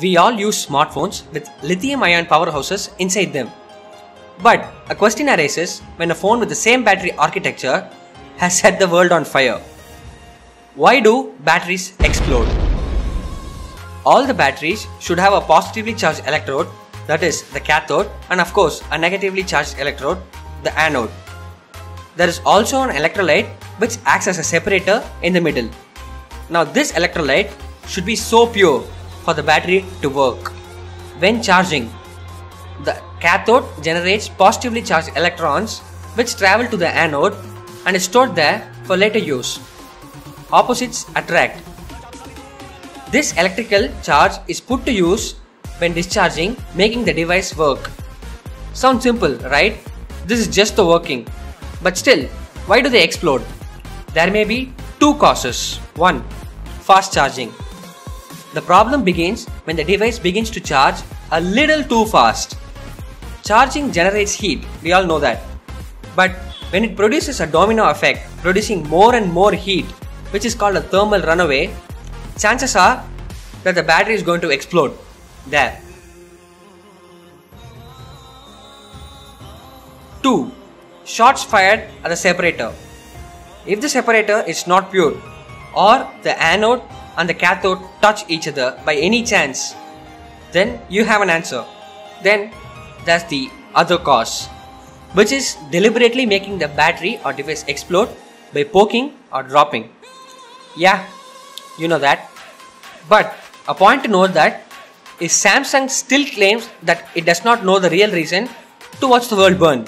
We all use smartphones with lithium ion powerhouses inside them. But a question arises when a phone with the same battery architecture has set the world on fire. Why do batteries explode? All the batteries should have a positively charged electrode, that is, the cathode, and of course, a negatively charged electrode, the anode. There is also an electrolyte which acts as a separator in the middle. Now, this electrolyte should be so pure for the battery to work. When charging, the cathode generates positively charged electrons which travel to the anode and is stored there for later use. Opposites attract. This electrical charge is put to use when discharging, making the device work. Sounds simple, right? This is just the working. But still, why do they explode? There may be two causes. 1. Fast charging. The problem begins when the device begins to charge a little too fast. Charging generates heat, we all know that. But when it produces a domino effect, producing more and more heat, which is called a thermal runaway, chances are that the battery is going to explode. There. 2. Shots fired at the separator. If the separator is not pure, or the anode and the cathode touch each other by any chance, then you have an answer. Then that's the other cause, which is deliberately making the battery or device explode by poking or dropping. Yeah, you know that. But a point to note that is Samsung still claims that it does not know the real reason to watch the world burn.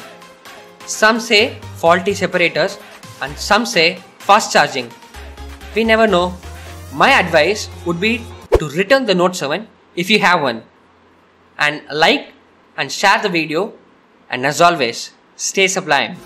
Some say faulty separators and some say fast charging. We never know. My advice would be to return the Note 7 if you have one. And like and share the video and as always, stay sublime.